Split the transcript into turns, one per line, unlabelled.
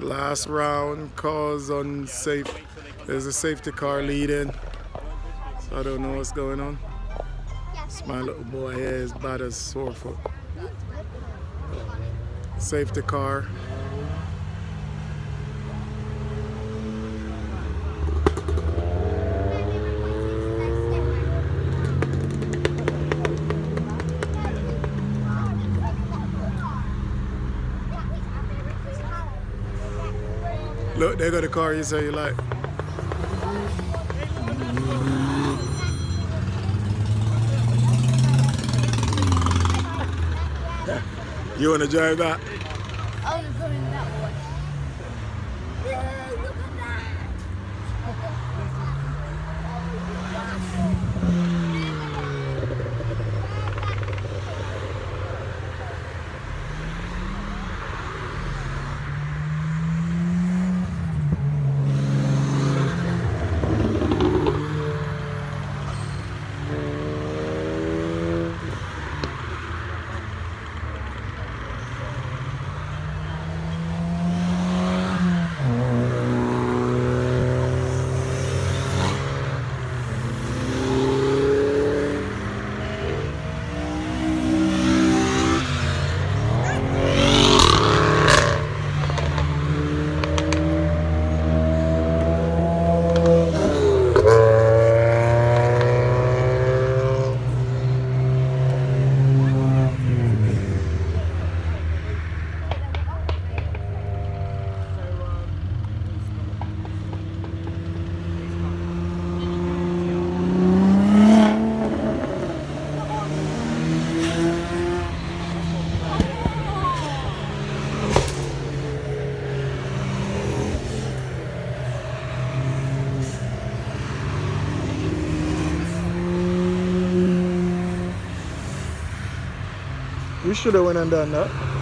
Last round, cause unsafe. There's a safety car leading. So I don't know what's going on. It's my little boy here is bad as sore foot. Safety car. Look, they got a car you say you like. You wanna drive that?
I was going that way. Yeah, look
We should have went and done that.